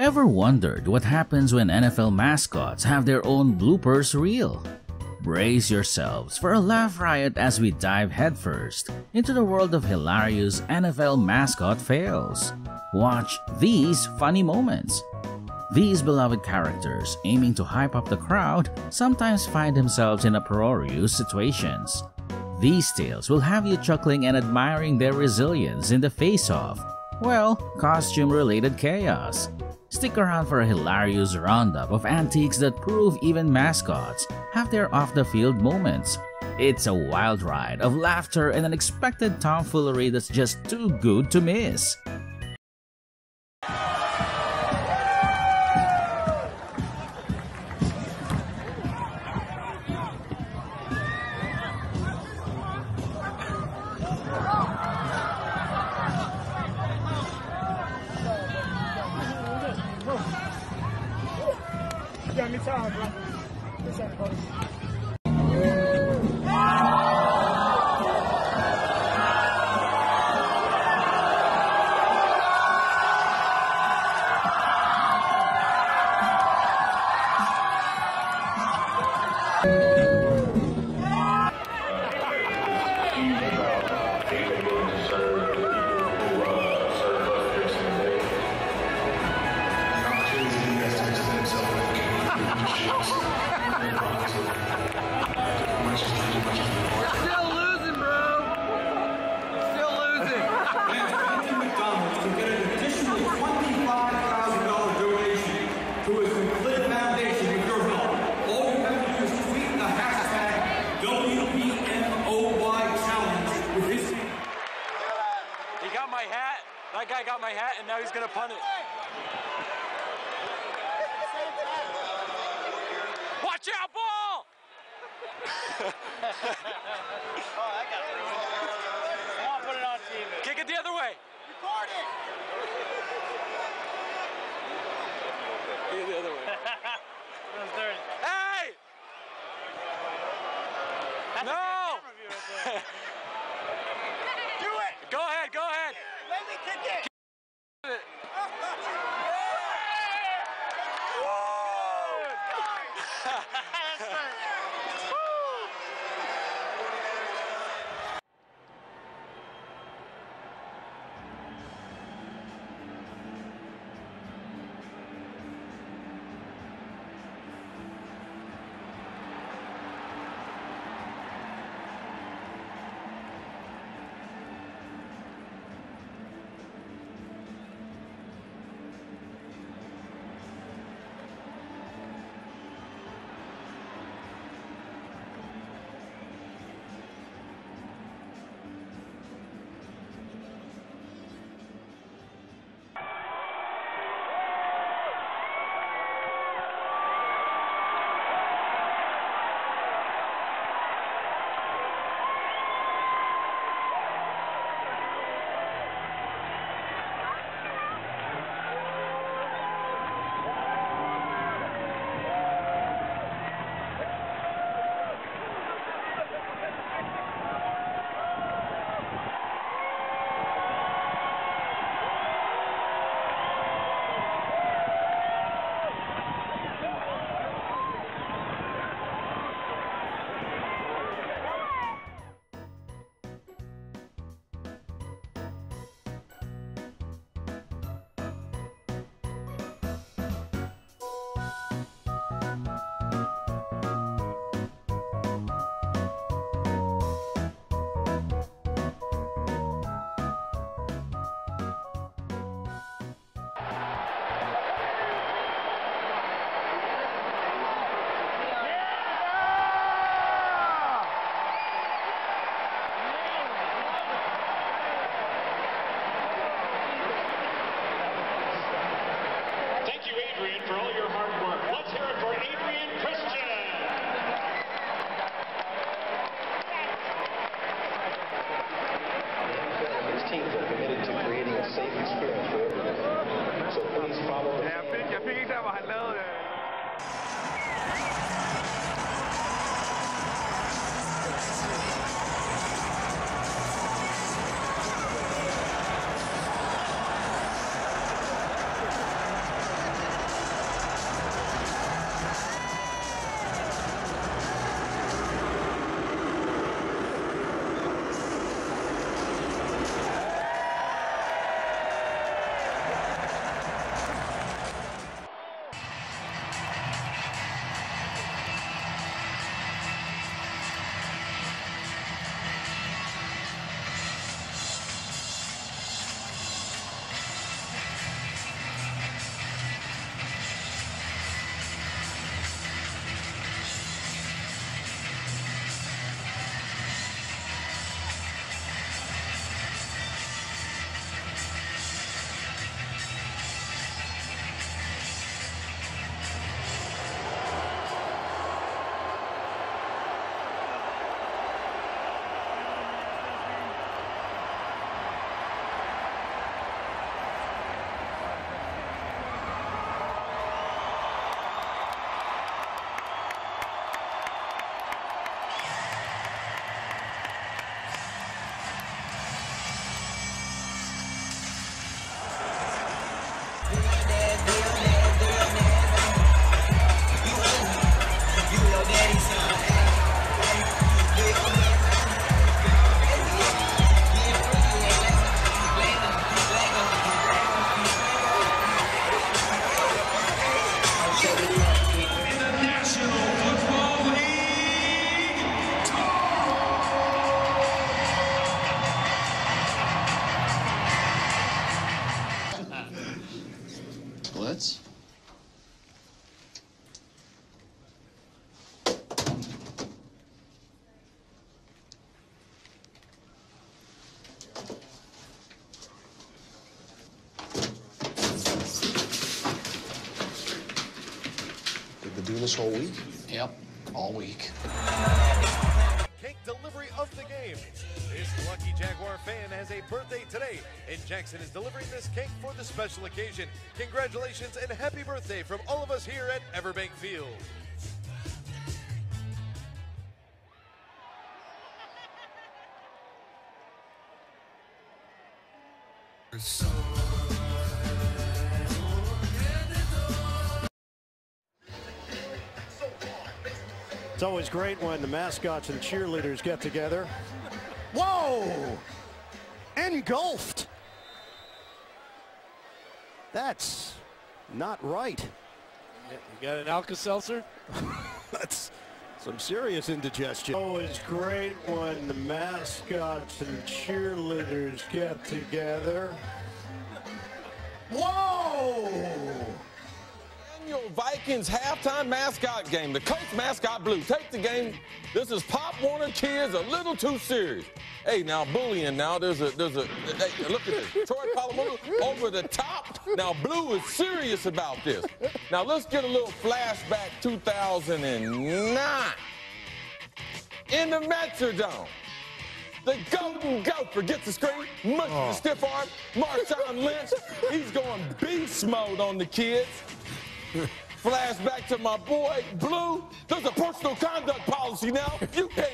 Ever wondered what happens when NFL mascots have their own bloopers reel? Brace yourselves for a laugh riot as we dive headfirst into the world of hilarious NFL mascot fails. Watch these funny moments. These beloved characters, aiming to hype up the crowd, sometimes find themselves in uproarious situations. These tales will have you chuckling and admiring their resilience in the face of, well, costume related chaos. Stick around for a hilarious roundup of antiques that prove even mascots have their off the field moments. It's a wild ride of laughter and unexpected tomfoolery that's just too good to miss. Still That guy got my hat, and now he's gonna punt it. Watch out, ball! Oh, Kick it Blitz. We've been doing this all week. Yep, all week. Delivery of the game. This lucky Jaguar fan has a birthday today, and Jaxson is delivering this cake for the special occasion. Congratulations and happy birthday from all of us here at EverBank Field. It's always great when the mascots and cheerleaders get together. Whoa! Engulfed! That's not right. You got an Alka-Seltzer? That's some serious indigestion. Always great when the mascots and cheerleaders get together. Whoa! Vikings halftime mascot game. The Colts mascot blue. Take the game. This is Pop Warner kids a little too serious. Hey, now bullying. Now there's a there's a. Hey, look at this. Troy Polamalu over the top. Now blue is serious about this. Now let's get a little flashback. 2009 in the Metrodome. The Golden Gopher gets the screen, much the oh. stiff arm. Marshawn Lynch, he's going beast mode on the kids. Flashback to my boy Blue. There's a personal conduct policy now. You can't.